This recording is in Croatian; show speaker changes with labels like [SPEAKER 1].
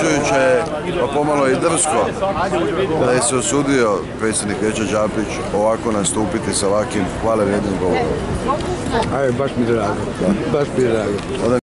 [SPEAKER 1] iznenađujuće je, pa pomalo i drsko, da je se osudio predsjednik Veća Đapić ovako nastupiti sa ovakvim hvale vrijednim govorom.
[SPEAKER 2] Ajde, baš mi drago, baš mi drago.